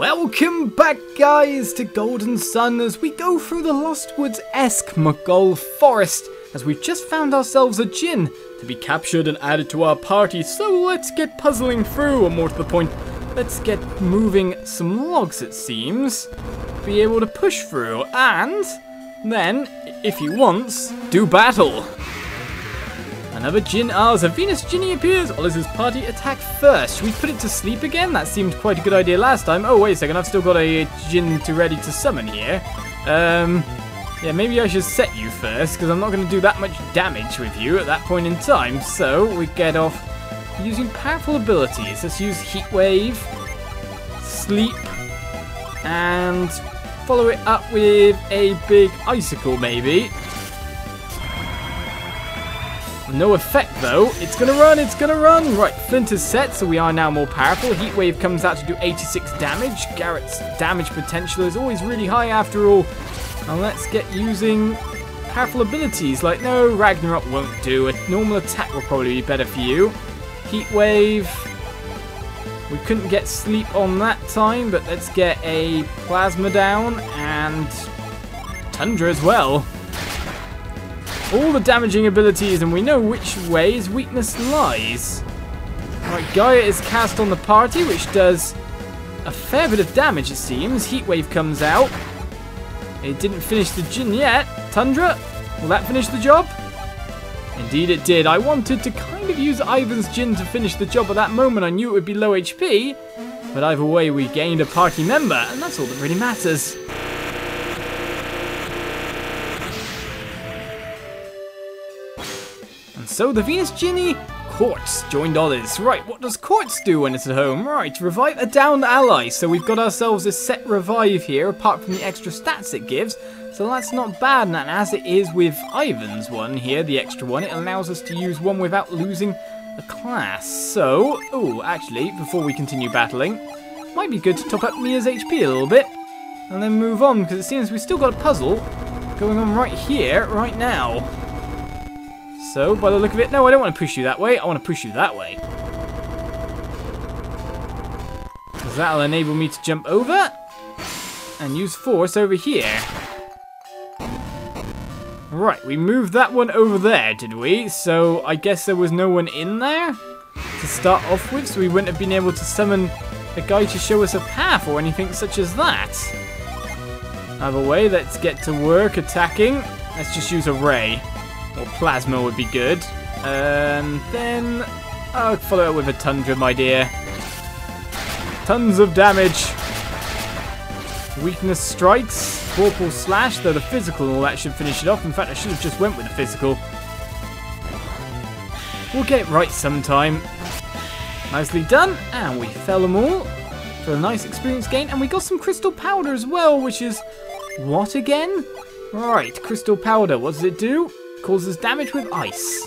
Welcome back guys to Golden Sun as we go through the Lost Woods-esque Mogall Forest as we've just found ourselves a Djinn to be captured and added to our party. So let's get puzzling through or more to the point let's get moving some logs it seems. Be able to push through and then if he wants do battle Another Djinn Ah, as a Venus Djinni appears, Olis's party attack first. Should we put it to sleep again? That seemed quite a good idea last time. Oh, wait a second, I've still got a Djinn to ready to summon here. Um, yeah, maybe I should set you first, because I'm not going to do that much damage with you at that point in time. So, we get off using powerful abilities. Let's use Heat Wave, Sleep, and follow it up with a big Icicle, maybe. No effect though. It's gonna run, it's gonna run. Right, Flint is set, so we are now more powerful. Heat Wave comes out to do 86 damage. Garet's damage potential is always really high after all. And let's get using powerful abilities. Like, no, Ragnarok won't do. A normal attack will probably be better for you. Heat Wave. We couldn't get sleep on that time, but let's get a Plasma down and Tundra as well all the damaging abilities and we know which way his weakness lies. Right, Gaia is cast on the party, which does a fair bit of damage it seems. Heatwave comes out. It didn't finish the Djinn yet. Tundra, will that finish the job? Indeed it did. I wanted to kind of use Ivan's Djinn to finish the job at that moment. I knew it would be low HP, but either way we gained a party member, and that's all that really matters. So the Venus Djinni Quartz joined Olis. Right, what does Quartz do when it's at home? Right, revive a downed ally. So we've got ourselves a set revive here, apart from the extra stats it gives. So that's not bad, and as it is with Ivan's one here, the extra one, it allows us to use one without losing a class. So, oh, actually, before we continue battling, might be good to top up Mia's HP a little bit, and then move on, because it seems we've still got a puzzle going on right here, right now. So, by the look of it, no, I don't want to push you that way. I want to push you that way. Because that'll enable me to jump over and use force over here. Right, we moved that one over there, did we? So, I guess there was no one in there to start off with, so we wouldn't have been able to summon a guy to show us a path or anything such as that. Either way, let's get to work attacking. Let's just use a ray. Or plasma would be good. And then I'll follow it with a tundra, my dear. Tons of damage. Weakness strikes. Vorpal Slash, though the physical and all that should finish it off. In fact, I should have just went with the physical. We'll get it right sometime. Nicely done. And we fell them all for a nice experience gain. And we got some crystal powder as well, which is... What again? Right, crystal powder. What does it do? Causes damage with ice.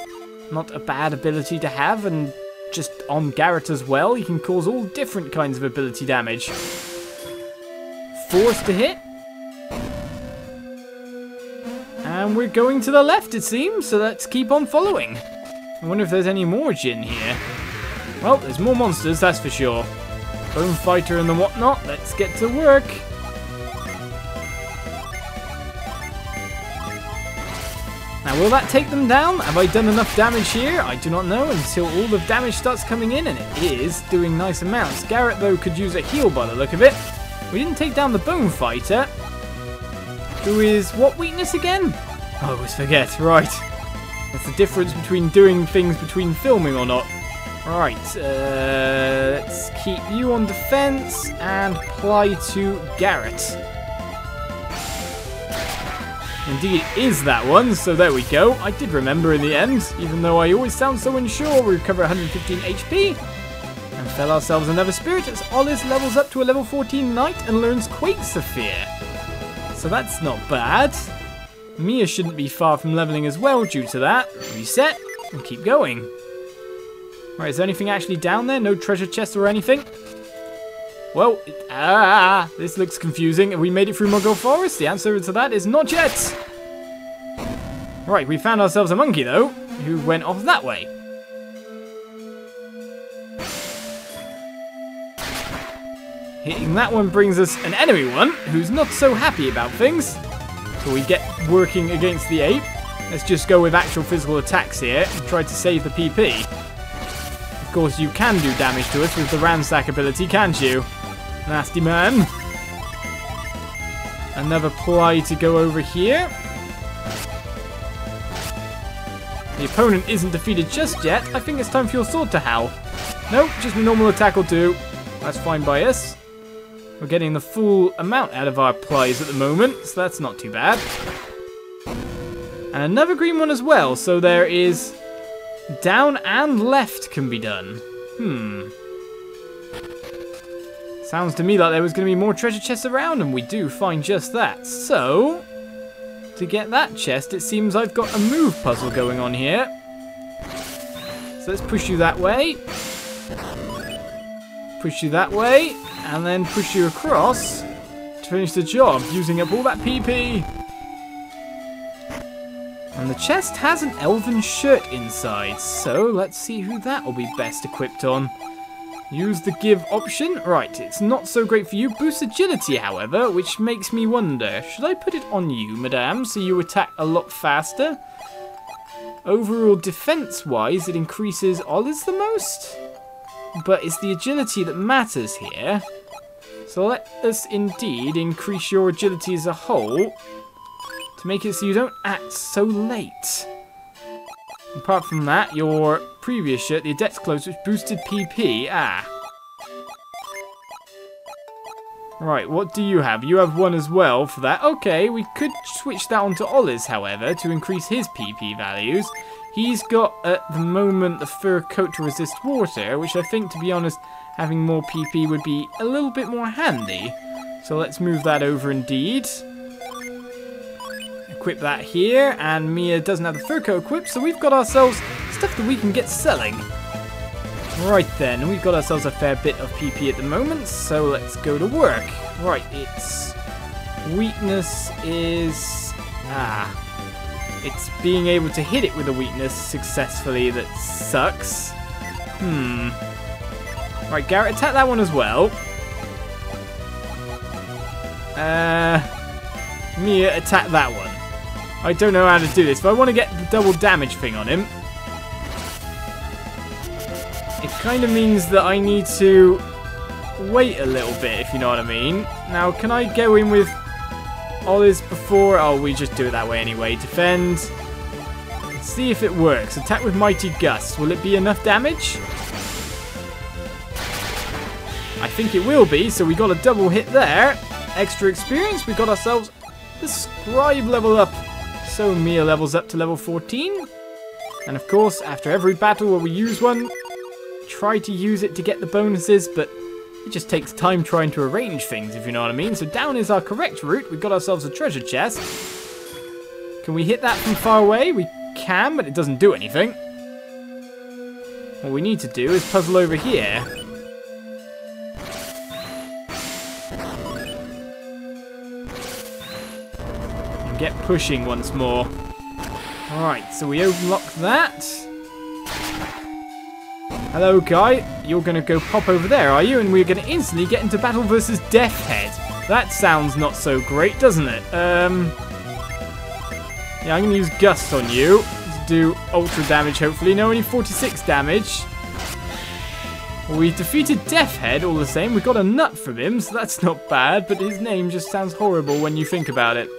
Not a bad ability to have, and just on Garet as well, he can cause all different kinds of ability damage. Force to hit. And we're going to the left, it seems, so let's keep on following. I wonder if there's any more Djinn here. Well, there's more monsters, that's for sure. Bone Fighter and the whatnot, let's get to work. Now, will that take them down? Have I done enough damage here? I do not know until all the damage starts coming in, and it is doing nice amounts. Garet, though, could use a heal by the look of it. We didn't take down the Bone Fighter, who is what weakness again? I always forget, right. That's the difference between doing things between filming or not. Right, uh, let's keep you on defense and apply to Garet. Indeed, is that one, so there we go. I did remember in the end, even though I always sound so unsure. We recover 115 HP and fell ourselves another spirit as Olis levels up to a level 14 knight and learns Quake Sphere. So that's not bad. Mia shouldn't be far from leveling as well due to that. Reset and keep going. Right, is there anything actually down there? No treasure chest or anything? Well, ah, this looks confusing. Have we made it through Mogall Forest? The answer to that is not yet. Right, we found ourselves a monkey, though, who went off that way. Hitting that one brings us an enemy one who's not so happy about things. So we get working against the ape. Let's just go with actual physical attacks here and try to save the PP. Of course, you can do damage to us with the ransack ability, can't you? Nasty man. Another ply to go over here. The opponent isn't defeated just yet. I think it's time for your sword to howl. Nope, just a normal attack will do. That's fine by us. We're getting the full amount out of our plies at the moment, so that's not too bad. And another green one as well, so there is down and left can be done. Hmm. Sounds to me like there was going to be more treasure chests around, and we do find just that. So, to get that chest, it seems I've got a move puzzle going on here. So let's push you that way. Push you that way, and then push you across to finish the job, using up all that PP. And the chest has an elven shirt inside, so let's see who that will be best equipped on. Use the give option. Right, it's not so great for you. Boost agility, however, which makes me wonder. Should I put it on you, madame, so you attack a lot faster? Overall defense-wise, it increases Ollie's the most? But it's the agility that matters here. So let us indeed increase your agility as a whole to make it so you don't act so late. Apart from that, your previous shirt, the Adept's Clothes, which boosted PP. Ah. Right, what do you have? You have one as well for that. Okay, we could switch that onto Ollie's, however, to increase his PP values. He's got, at the moment, the fur coat to resist water, which I think, to be honest, having more PP would be a little bit more handy. So let's move that over indeed equip that here, and Mia doesn't have the fur coat equipped, so we've got ourselves stuff that we can get selling. Right then, we've got ourselves a fair bit of PP at the moment, so let's go to work. Right, its weakness is... Ah. It's being able to hit it with a weakness successfully that sucks. Hmm. Right, Garet, attack that one as well. Uh... Mia, attack that one. I don't know how to do this, but I want to get the double damage thing on him. It kind of means that I need to wait a little bit, if you know what I mean. Now, can I go in with all this before? Oh, we just do it that way anyway. Defend. See if it works. Attack with Mighty Gust. Will it be enough damage? I think it will be, so we got a double hit there. Extra experience. We got ourselves the Scribe level up. So Mia levels up to level 14. And of course, after every battle where we use one, try to use it to get the bonuses, but it just takes time trying to arrange things, if you know what I mean. So down is our correct route. We've got ourselves a treasure chest. Can we hit that from far away? We can, but it doesn't do anything. What we need to do is puzzle over here. Get pushing once more. Alright, so we unlock that. Hello, guy. You're going to go pop over there, are you? And we're going to instantly get into battle versus Death Head. That sounds not so great, doesn't it? Um, yeah, I'm going to use Gust on you to do ultra damage, hopefully. No, only 46 damage. We defeated Death Head all the same. We got a nut from him, so that's not bad. But his name just sounds horrible when you think about it.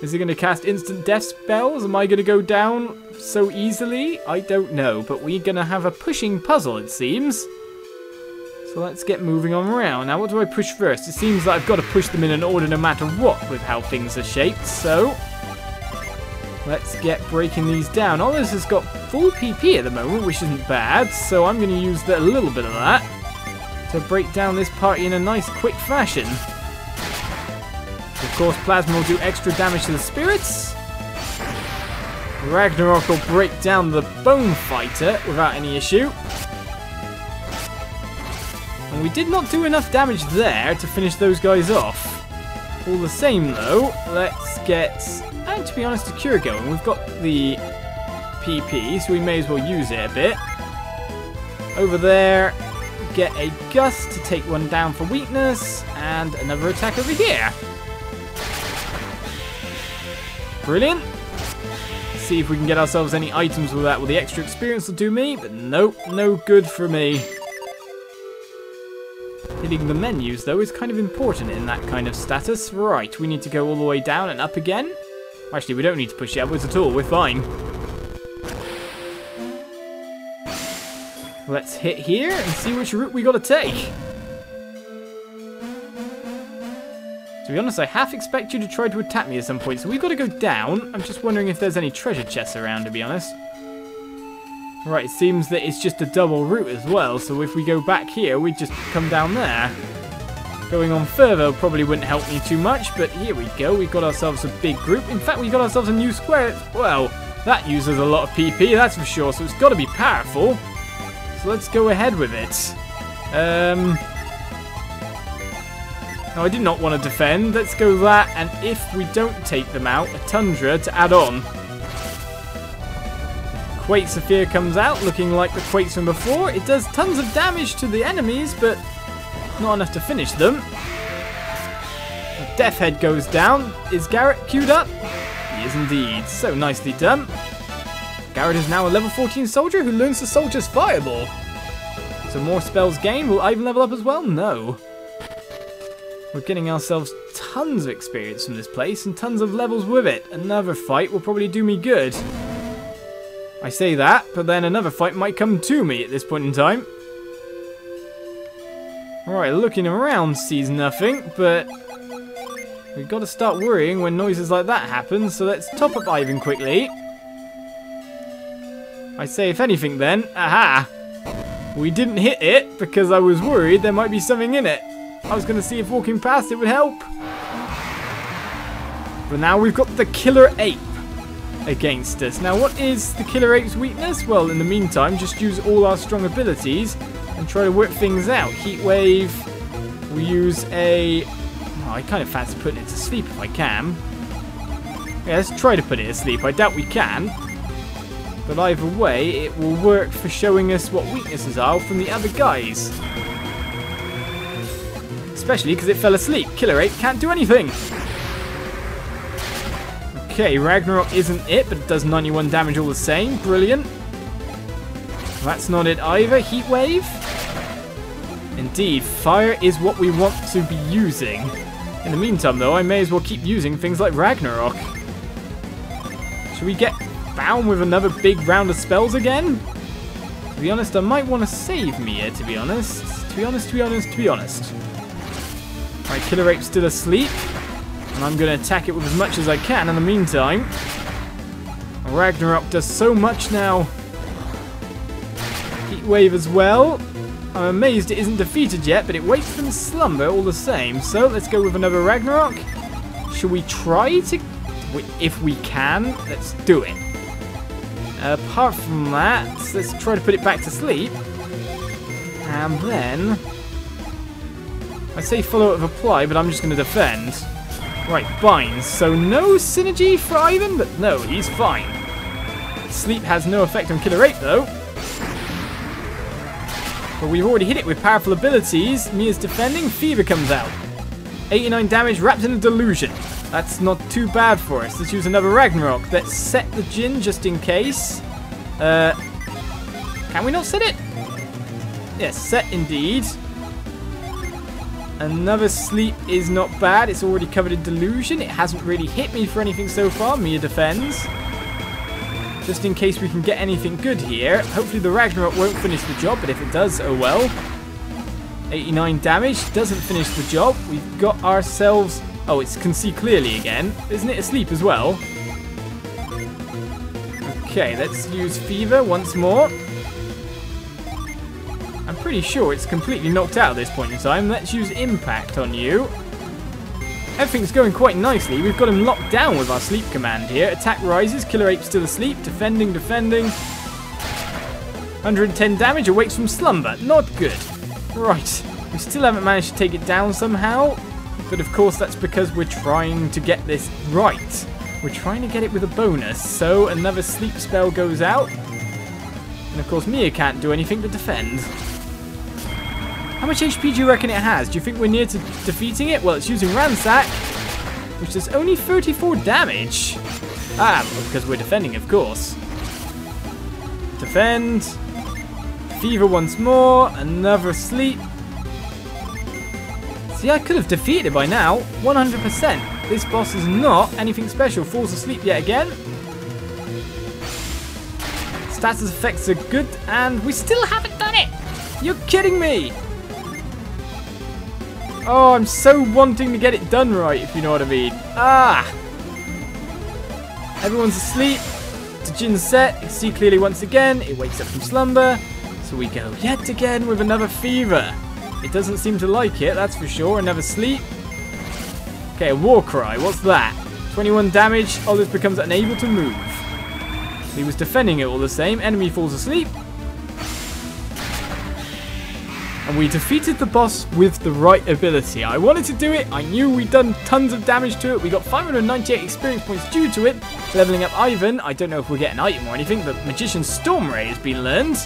Is he going to cast instant death spells? Am I going to go down so easily? I don't know, but we're going to have a pushing puzzle, it seems. So let's get moving on around. Now, what do I push first? It seems like I've got to push them in an order no matter what with how things are shaped, so... Let's get breaking these down. This has got full PP at the moment, which isn't bad, so I'm going to use a little bit of that to break down this party in a nice, quick fashion. Of course, Plasma will do extra damage to the spirits. Ragnarok will break down the Bone Fighter without any issue. And we did not do enough damage there to finish those guys off. All the same though, let's get, and to be honest, a cure going. We've got the PP, so we may as well use it a bit. Over there, get a Gust to take one down for weakness, and another attack over here. Brilliant. See if we can get ourselves any items with that. Well, the extra experience will do me, but nope, no good for me. Hitting the menus, though, is kind of important in that kind of status. Right, we need to go all the way down and up again. Actually, we don't need to push it upwards at all. We're fine. Let's hit here and see which route we got to take. To be honest, I half expect you to try to attack me at some point, so we've got to go down. I'm just wondering if there's any treasure chests around, to be honest. Right, it seems that it's just a double route as well, so if we go back here, we'd just come down there. Going on further probably wouldn't help me too much, but here we go. We've got ourselves a big group. In fact, we've got ourselves a new square. Well, that uses a lot of PP, that's for sure, so it's got to be powerful. So let's go ahead with it. Um, no, I did not want to defend. Let's go that, and if we don't take them out, a Tundra to add on. Quake Sphere comes out, looking like the Quakes from before. It does tons of damage to the enemies, but not enough to finish them. Death Head goes down. Is Garet queued up? He is indeed. So nicely done. Garet is now a level 14 soldier who learns the soldier's fireball. So more spells gained. Will Ivan level up as well? No. We're getting ourselves tons of experience from this place and tons of levels with it. Another fight will probably do me good. I say that, but then another fight might come to me at this point in time. Alright, looking around sees nothing, but we've got to start worrying when noises like that happen, so let's top up Ivan quickly. I say if anything then, aha! We didn't hit it because I was worried there might be something in it. I was going to see if walking past it would help. But now we've got the Killer Ape against us. Now, what is the Killer Ape's weakness? Well, in the meantime, just use all our strong abilities and try to work things out. Heat Wave, we use a... Oh, I kind of fancy putting it to sleep if I can. Yeah, let's try to put it to sleep. I doubt we can. But either way, it will work for showing us what weaknesses are from the other guys especially because it fell asleep. Killer Ape can't do anything. Okay, Ragnarok isn't it, but it does 91 damage all the same. Brilliant. That's not it either. Heat Wave. Indeed, fire is what we want to be using. In the meantime, though, I may as well keep using things like Ragnarok. Should we get bound with another big round of spells again? To be honest, I might want to save Mia, to be honest. To be honest, to be honest, to be honest. My Killer Ape's still asleep. And I'm going to attack it with as much as I can in the meantime. Ragnarok does so much now. Heat Wave as well. I'm amazed it isn't defeated yet, but it wakes from slumber all the same. So let's go with another Ragnarok. Should we try to... If we can, let's do it. Apart from that, let's try to put it back to sleep. And then... I say follow up with apply, but I'm just going to defend. Right, binds. So no Psynergy for Ivan, but no, he's fine. Sleep has no effect on Killer Ape, though. But we've already hit it with powerful abilities. Mia's defending. Fever comes out. 89 damage wrapped in a delusion. That's not too bad for us. Let's use another Ragnarok. Let's set the Djinn just in case. Uh, can we not set it? Yes, set indeed. Another sleep is not bad. It's already covered in delusion. It hasn't really hit me for anything so far. Mia defends. Just in case we can get anything good here. Hopefully the Ragnarok won't finish the job, but if it does, oh well. 89 damage. Doesn't finish the job. We've got ourselves... Oh, it can see clearly again. Isn't it asleep as well? Okay, let's use Fever once more. I'm pretty sure it's completely knocked out at this point in time. Let's use Impact on you. Everything's going quite nicely. We've got him locked down with our sleep command here. Attack rises, Killer Ape still asleep, defending, defending. 110 damage, awakes from slumber. Not good. Right, we still haven't managed to take it down somehow. But of course that's because we're trying to get this right. We're trying to get it with a bonus. So another sleep spell goes out. And of course Mia can't do anything but defend. How much HP do you reckon it has? Do you think we're near to defeating it? Well, it's using Ransack, which does only 34 damage. Ah, because we're defending, of course. Defend. Fever once more. Another sleep. See, I could have defeated it by now. 100%. This boss is not anything special. Falls asleep yet again. Status effects are good, and we still haven't done it. You're kidding me. Oh, I'm so wanting to get it done right, if you know what I mean. Ah! Everyone's asleep. Djinn's set. You see clearly once again. It wakes up from slumber. So we go yet again with another fever. It doesn't seem to like it, that's for sure. Another sleep. Okay, a war cry. What's that? 21 damage. Olive becomes unable to move. He was defending it all the same. Enemy falls asleep. And we defeated the boss with the right ability. I wanted to do it. I knew we'd done tons of damage to it. We got 598 experience points due to it. Leveling up Ivan. I don't know if we'll get an item or anything, but Magician's Storm Ray has been learned.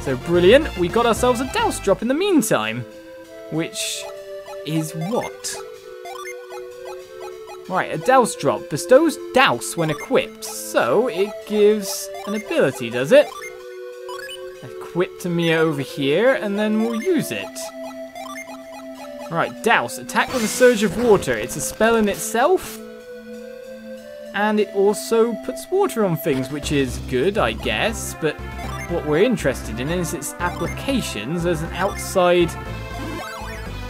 So brilliant. We got ourselves a Douse drop in the meantime. Which is what? Right, a Douse drop bestows Douse when equipped. So it gives an ability, does it? Equip to Mia over here, and then we'll use it. Alright, Douse. Attack with a Surge of Water. It's a spell in itself. And it also puts water on things, which is good, I guess. But what we're interested in is its applications as an outside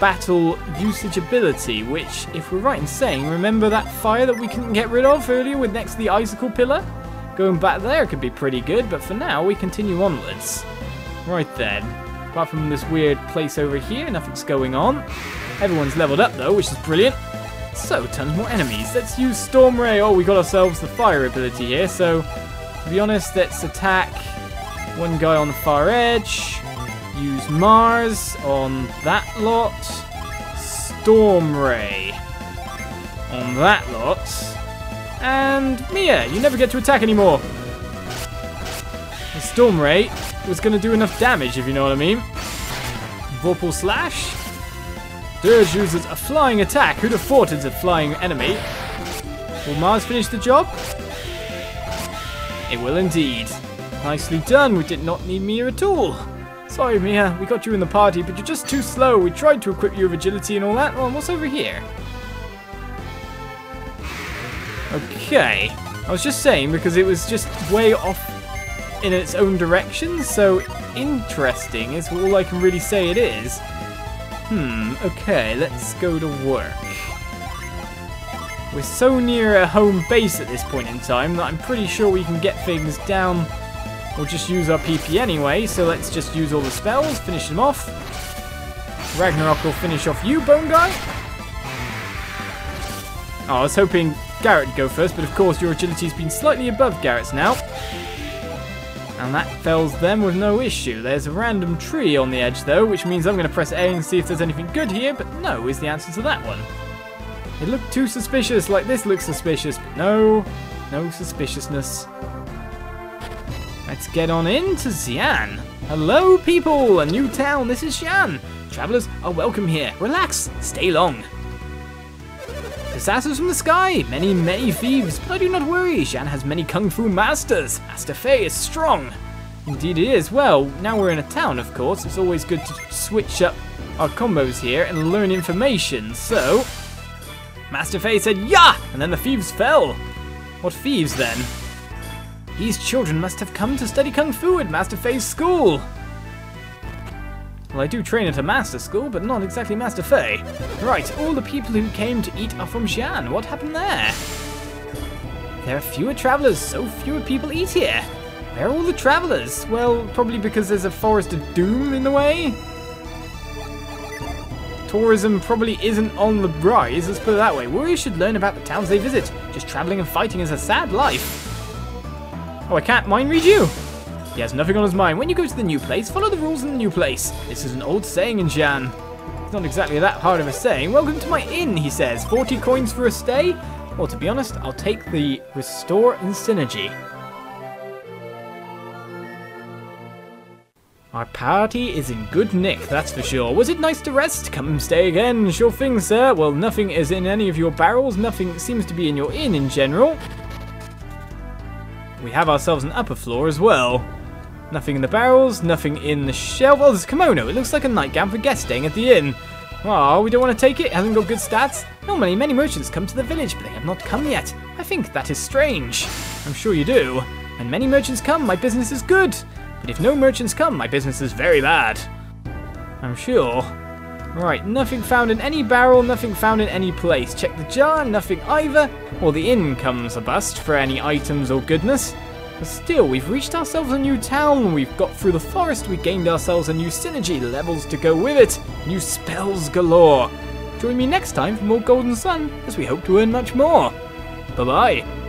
battle usage ability, which, if we're right in saying, remember that fire that we couldn't get rid of earlier with next to the icicle pillar? Going back there could be pretty good, but for now we continue onwards. Right then. Apart from this weird place over here, nothing's going on. Everyone's leveled up though, which is brilliant. So, tons more enemies. Let's use Storm Ray. Oh, we got ourselves the fire ability here, so to be honest, let's attack one guy on the far edge. Use Mars on that lot. Storm Ray on that lot. And Mia, you never get to attack anymore. The Storm Ray was going to do enough damage, if you know what I mean. Vorpal Slash. Dirge uses a flying attack. Who'd have thought it's a flying enemy? Will Mars finish the job? It will indeed. Nicely done. We did not need Mia at all. Sorry, Mia. We got you in the party, but you're just too slow. We tried to equip you with agility and all that. Well, what's over here? Okay. I was just saying because it was just way off in its own direction, so interesting is all I can really say it is. Hmm, okay, let's go to work. We're so near a home base at this point in time that I'm pretty sure we can get things down. We'll just use our PP anyway, so let's just use all the spells, finish them off. Ragnarok will finish off you, Bone Guy. Oh, I was hoping Garet go first, but of course your agility's been slightly above Garet's now. And that fells them with no issue. There's a random tree on the edge though, which means I'm going to press A and see if there's anything good here, but no is the answer to that one. It looked too suspicious, like this looks suspicious, but no, no suspiciousness. Let's get on into Xian. Hello people, a new town, this is Xian. Travelers are welcome here. Relax, stay long. Assassins from the sky, many, many thieves, but do not worry, Xian has many kung fu masters. Master Fei is strong. Indeed it is. Well, now we're in a town, of course, it's always good to switch up our combos here and learn information, so... Master Fei said, "Yeah!" and then the thieves fell. What thieves, then? These children must have come to study kung fu at Master Fei's school. Well, I do train at a master school, but not exactly Master Fei. Right, all the people who came to eat are from Xian. What happened there? There are fewer travelers, so fewer people eat here. Where are all the travelers? Well, probably because there's a forest of doom in the way. Tourism probably isn't on the rise, let's put it that way. Warriors should learn about the towns they visit. Just traveling and fighting is a sad life. Oh, I can't mind read you. He has nothing on his mind. When you go to the new place, follow the rules in the new place. This is an old saying in Xian. It's not exactly that hard of a saying. Welcome to my inn, he says. 40 coins for a stay? Well, to be honest, I'll take the restore and Psynergy. Our party is in good nick, that's for sure. Was it nice to rest? Come stay again. Sure thing, sir. Well, nothing is in any of your barrels. Nothing seems to be in your inn in general. We have ourselves an upper floor as well. Nothing in the barrels, nothing in the shelf. Oh, there's a kimono. It looks like a nightgown for guests staying at the inn. Oh, we don't want to take it? Hasn't got good stats? Normally, many merchants come to the village, but they have not come yet. I think that is strange. I'm sure you do. When many merchants come, my business is good. But if no merchants come, my business is very bad. I'm sure. Right, nothing found in any barrel, nothing found in any place. Check the jar, nothing either. Or the inn comes a bust for any items or goodness. But still, we've reached ourselves a new town, we've got through the forest, we gained ourselves a new Psynergy, levels to go with it, new spells galore. Join me next time for more Golden Sun, as we hope to earn much more. Bye bye.